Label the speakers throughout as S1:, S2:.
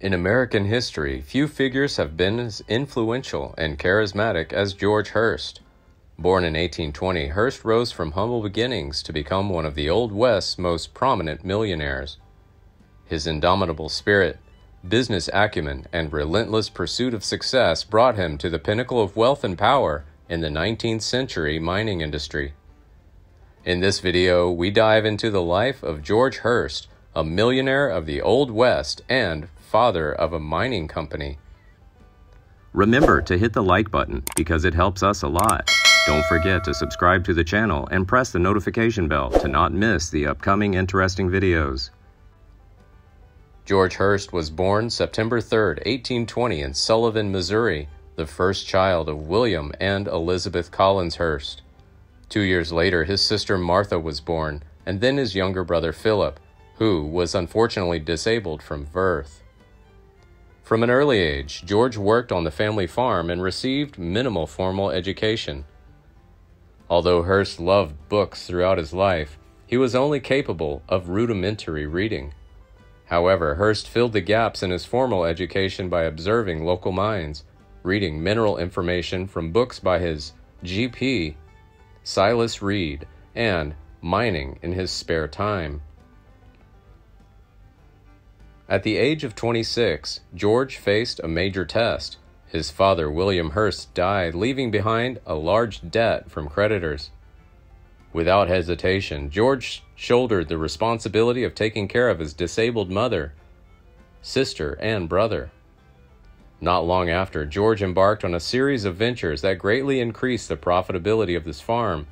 S1: In American history, few figures have been as influential and charismatic as George Hearst. Born in 1820, Hearst rose from humble beginnings to become one of the Old West's most prominent millionaires. His indomitable spirit, business acumen, and relentless pursuit of success brought him to the pinnacle of wealth and power in the 19th century mining industry. In this video, we dive into the life of George Hearst, a millionaire of the Old West and father of a mining company.
S2: Remember to hit the like button because it helps us a lot. Don't forget to subscribe to the channel and press the notification bell to not miss the upcoming interesting videos.
S1: George Hearst was born September 3, 1820 in Sullivan, Missouri, the first child of William and Elizabeth Collins Hearst. Two years later, his sister Martha was born, and then his younger brother Philip, who was unfortunately disabled from birth. From an early age, George worked on the family farm and received minimal formal education. Although Hearst loved books throughout his life, he was only capable of rudimentary reading. However, Hearst filled the gaps in his formal education by observing local mines, reading mineral information from books by his GP Silas Reed, and mining in his spare time. At the age of 26, George faced a major test. His father, William Hearst, died, leaving behind a large debt from creditors. Without hesitation, George shouldered the responsibility of taking care of his disabled mother, sister, and brother. Not long after, George embarked on a series of ventures that greatly increased the profitability of his farm.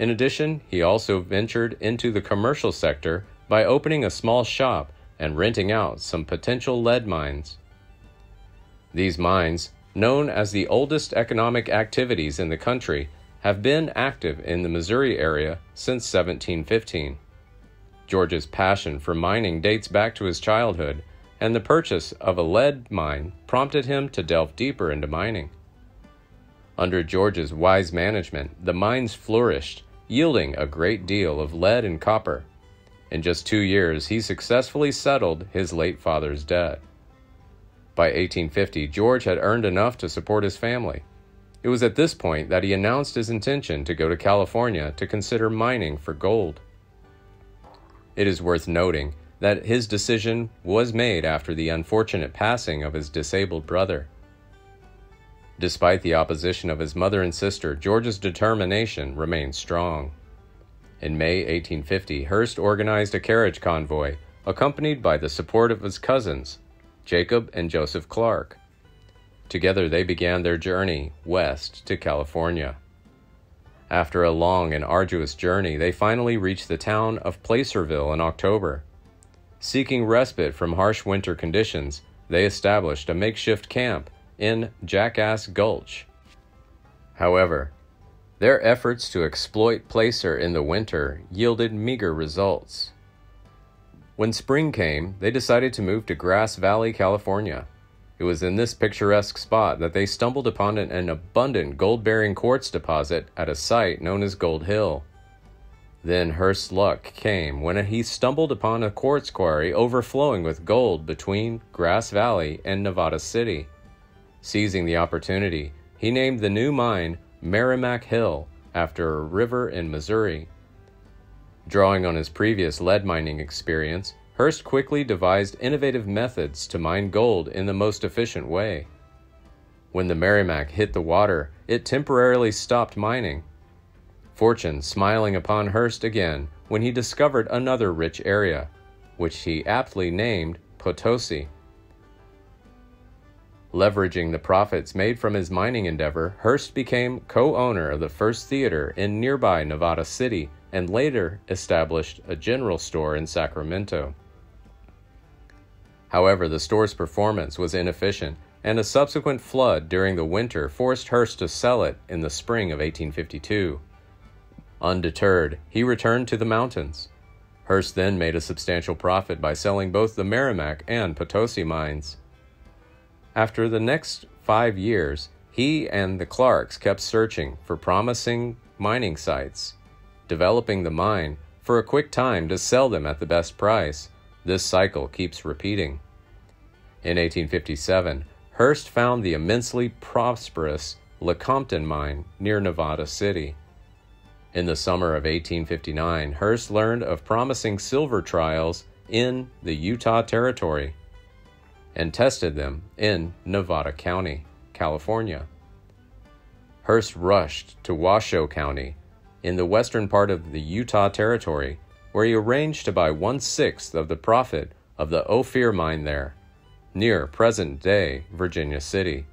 S1: In addition, he also ventured into the commercial sector by opening a small shop and renting out some potential lead mines. These mines, known as the oldest economic activities in the country, have been active in the Missouri area since 1715. George's passion for mining dates back to his childhood and the purchase of a lead mine prompted him to delve deeper into mining. Under George's wise management, the mines flourished, yielding a great deal of lead and copper. In just two years, he successfully settled his late father's debt. By 1850, George had earned enough to support his family. It was at this point that he announced his intention to go to California to consider mining for gold. It is worth noting that his decision was made after the unfortunate passing of his disabled brother. Despite the opposition of his mother and sister, George's determination remained strong. In May 1850, Hearst organized a carriage convoy, accompanied by the support of his cousins, Jacob and Joseph Clark. Together they began their journey west to California. After a long and arduous journey, they finally reached the town of Placerville in October. Seeking respite from harsh winter conditions, they established a makeshift camp in Jackass Gulch. However, their efforts to exploit Placer in the winter yielded meager results. When spring came, they decided to move to Grass Valley, California. It was in this picturesque spot that they stumbled upon an abundant gold bearing quartz deposit at a site known as Gold Hill. Then Hearst's luck came when he stumbled upon a quartz quarry overflowing with gold between Grass Valley and Nevada City. Seizing the opportunity, he named the new mine Merrimack Hill after a river in Missouri. Drawing on his previous lead mining experience, Hearst quickly devised innovative methods to mine gold in the most efficient way. When the Merrimack hit the water, it temporarily stopped mining fortune smiling upon Hearst again when he discovered another rich area, which he aptly named Potosi. Leveraging the profits made from his mining endeavor, Hearst became co owner of the first theater in nearby Nevada City and later established a general store in Sacramento. However, the store's performance was inefficient, and a subsequent flood during the winter forced Hearst to sell it in the spring of 1852. Undeterred, he returned to the mountains. Hearst then made a substantial profit by selling both the Merrimack and Potosi mines. After the next five years, he and the Clarks kept searching for promising mining sites, developing the mine for a quick time to sell them at the best price. This cycle keeps repeating. In 1857, Hearst found the immensely prosperous Lecompton mine near Nevada City. In the summer of 1859, Hearst learned of promising silver trials in the Utah Territory and tested them in Nevada County, California. Hearst rushed to Washoe County in the western part of the Utah Territory, where he arranged to buy one sixth of the profit of the Ophir mine there, near present day Virginia City.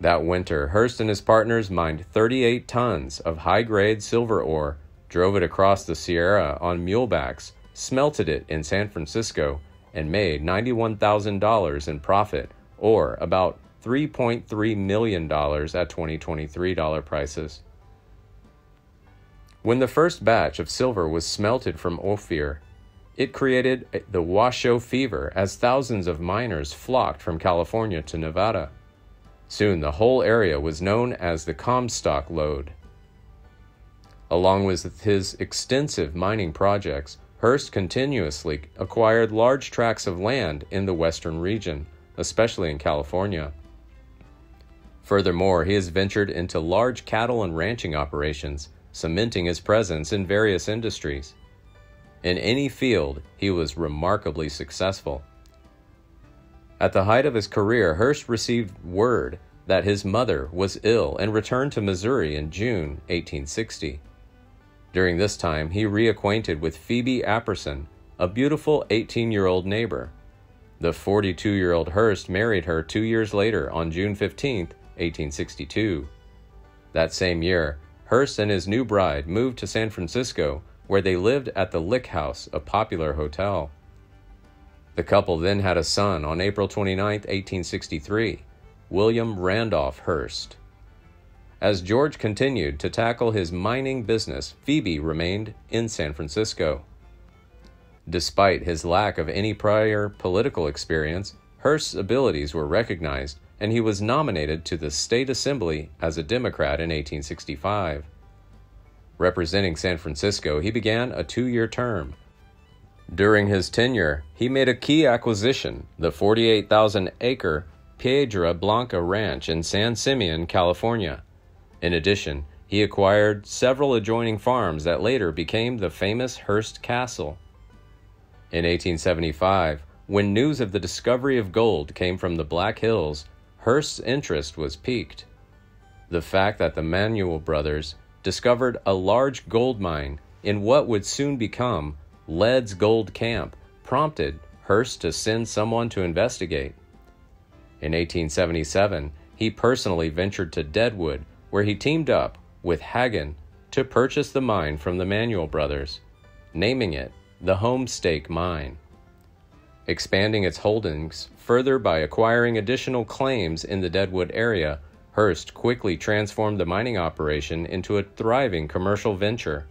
S1: That winter, Hearst and his partners mined 38 tons of high grade silver ore, drove it across the Sierra on mulebacks, smelted it in San Francisco, and made $91,000 in profit, or about $3.3 million at 2023 dollar prices. When the first batch of silver was smelted from Ophir, it created the Washoe fever as thousands of miners flocked from California to Nevada. Soon the whole area was known as the Comstock Lode. Along with his extensive mining projects, Hearst continuously acquired large tracts of land in the western region, especially in California. Furthermore, he has ventured into large cattle and ranching operations, cementing his presence in various industries. In any field, he was remarkably successful. At the height of his career, Hearst received word that his mother was ill and returned to Missouri in June 1860. During this time, he reacquainted with Phoebe Apperson, a beautiful 18 year old neighbor. The 42 year old Hearst married her two years later on June 15, 1862. That same year, Hearst and his new bride moved to San Francisco, where they lived at the Lick House, a popular hotel. The couple then had a son on April 29, 1863, William Randolph Hearst. As George continued to tackle his mining business, Phoebe remained in San Francisco. Despite his lack of any prior political experience, Hearst's abilities were recognized and he was nominated to the State Assembly as a Democrat in 1865. Representing San Francisco, he began a two year term. During his tenure, he made a key acquisition, the 48,000 acre Piedra Blanca Ranch in San Simeon, California. In addition, he acquired several adjoining farms that later became the famous Hearst Castle. In 1875, when news of the discovery of gold came from the Black Hills, Hearst's interest was piqued. The fact that the Manuel brothers discovered a large gold mine in what would soon become Lead's Gold Camp prompted Hearst to send someone to investigate. In 1877, he personally ventured to Deadwood, where he teamed up with Haggin to purchase the mine from the Manuel brothers, naming it the Homestake Mine expanding its holdings further by acquiring additional claims in the Deadwood area. Hearst quickly transformed the mining operation into a thriving commercial venture.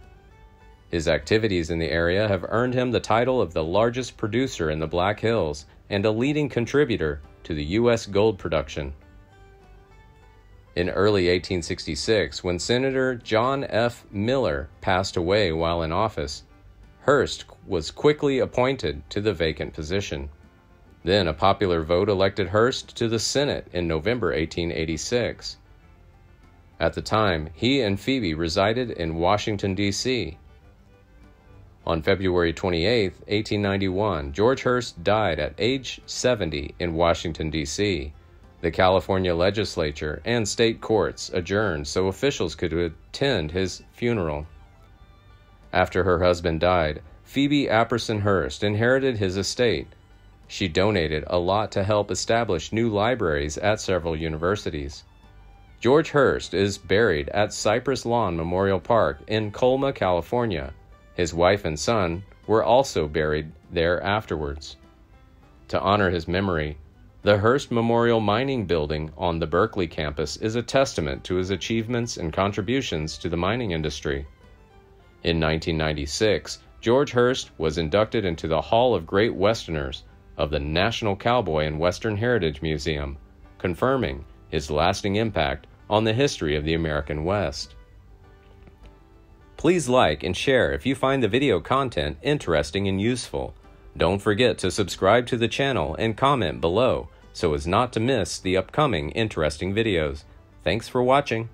S1: His activities in the area have earned him the title of the largest producer in the Black Hills and a leading contributor to the U.S. gold production. In early 1866, when Senator John F. Miller passed away while in office, Hearst was quickly appointed to the vacant position. Then a popular vote elected Hearst to the Senate in November 1886. At the time, he and Phoebe resided in Washington, D.C. On February 28, 1891, George Hearst died at age 70 in Washington, D.C. The California legislature and state courts adjourned so officials could attend his funeral. After her husband died, Phoebe Apperson Hearst inherited his estate. She donated a lot to help establish new libraries at several universities. George Hearst is buried at Cypress Lawn Memorial Park in Colma, California. His wife and son were also buried there afterwards. To honor his memory, the Hearst Memorial Mining Building on the Berkeley campus is a testament to his achievements and contributions to the mining industry. In 1996, George Hearst was inducted into the Hall of Great Westerners of the National Cowboy and Western Heritage Museum, confirming his lasting impact on the history of the American West. Please like and share if you find the video content interesting and useful. Don't forget to subscribe to the channel and comment below so as not to miss the upcoming interesting videos. Thanks for watching.